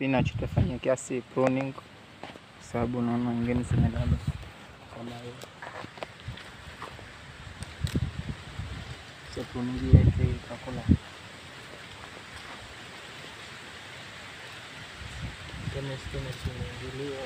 spinach utafanya kiasi pruning, kwa sababu unaona wengine zimelala kama hiyo. So pruning yetu itakula kama spinach imeingiliwa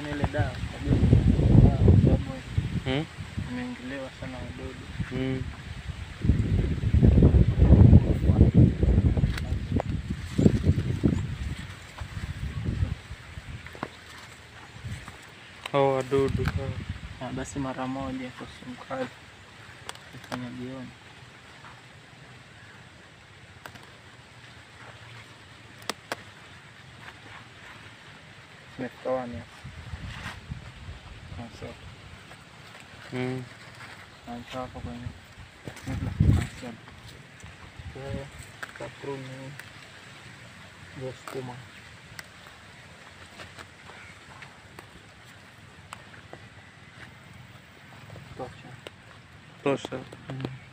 tena ile dawa Hmm? imeingiliwa sana wadudu. Mm. Hao wadudu. Basi mara moja kwa siku kufanya jioni. Tumefika wani концерт. Mm. Начало спокойно. Концерт. Патрульный Госпума. Точно. Точно. Mm.